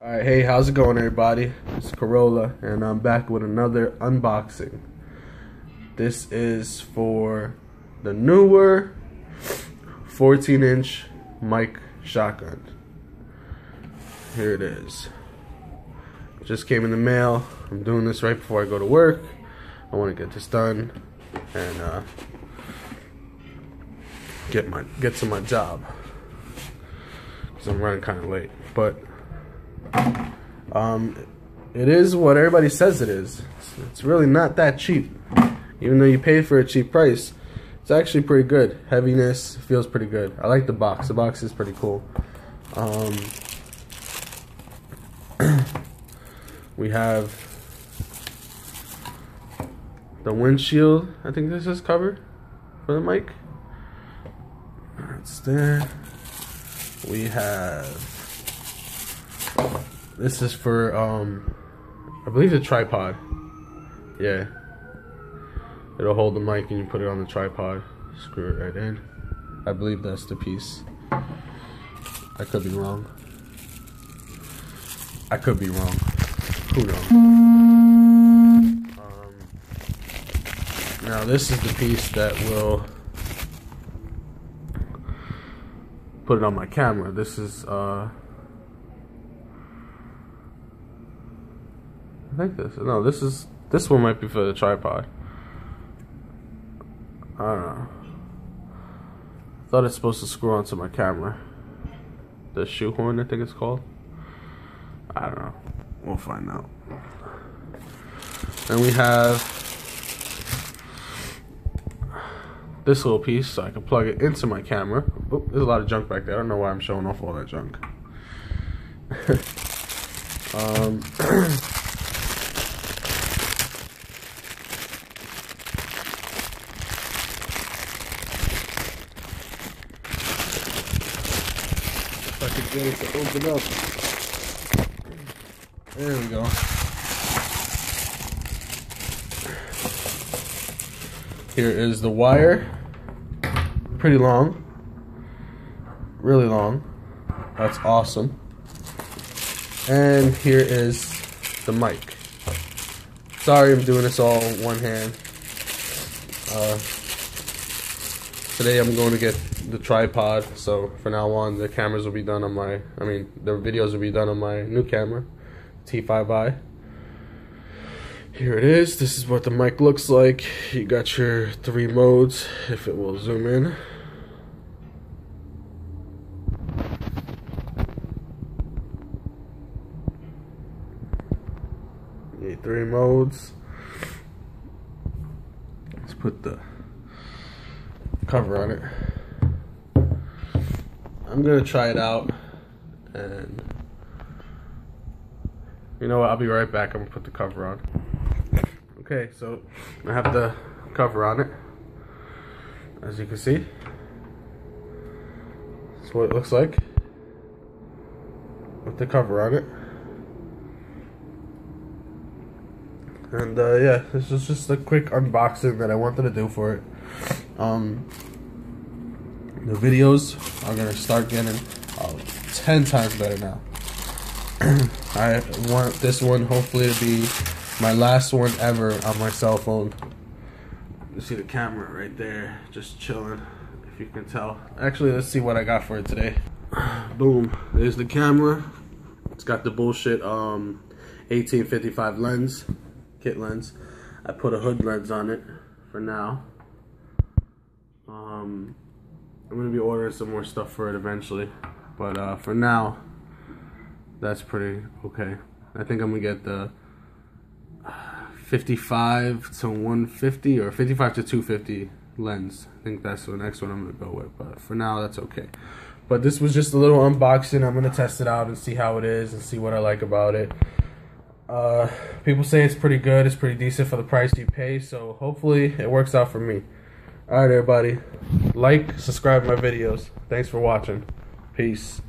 Alright, hey, how's it going everybody? It's Corolla and I'm back with another unboxing. This is for the Neewer 14 inch mic shotgun. Here it is. Just came in the mail. I'm doing this right before I go to work. I want to get this done and uh, get my get to my job. Cause I'm running kind of late, but um, it is what everybody says it is. It's, really not that cheap. Even though you pay for a cheap price, it's actually pretty good. Heaviness feels pretty good. I like the box. The box is pretty cool. Um, we have the windshield. I think this is covered for the mic. It's there. We have this is for, um, I believe the tripod. Yeah. It'll hold the mic and you put it on the tripod. Screw it right in. I believe that's the piece. I could be wrong. I could be wrong. Who knows? Um, now this is the piece that will put it on my camera. This is uh Think this. No, this is. This one might be for the tripod. I don't know. Thought it's supposed to screw onto my camera. The shoehorn, I think it's called. I don't know. We'll find out. And we have this little piece so I can plug it into my camera. Oh, there's a lot of junk back there. I don't know why I'm showing off all that junk. um, Get it to open up. There we go. Here is the wire. Pretty long. Really long. That's awesome. And here is the mic. Sorry I'm doing this all one hand. Uh, today I'm going to get the tripod. So for now on, the cameras will be done on my, I mean, the videos will be done on my new camera, T5i. Here it is. This is what the mic looks like. You got your three modes, if it will zoom in. Three modes. Let's put the cover on it. I'm gonna try it out and you know what, I'll be right back. I'm gonna put the cover on. Okay, so I have the cover on it. As you can see. That's what it looks like. With the cover on it. And uh, yeah, this is just a quick unboxing that I wanted to do for it. Um, the videos are gonna start getting uh, 10 times better now. I want this one hopefully to be my last one ever on my cell phone. You see the camera right there, just chilling, if you can tell. Actually, let's see what I got for it today. Boom, there's the camera. It's got the bullshit um 1855 lens, kit lens. I put a hood lens on it for now. Um, I'm gonna be ordering some more stuff for it eventually, but uh, for now, that's pretty okay. I think I'm gonna get the 55 to 150 or 55 to 250 lens. I think that's the next one I'm gonna go with, but for now, that's okay. But this was just a little unboxing. I'm gonna test it out and see how it is and see what I like about it. Uh, people say it's pretty good. It's pretty decent for the price you pay. So hopefully it works out for me. Alright everybody, like, subscribe my videos. Thanks for watching. Peace.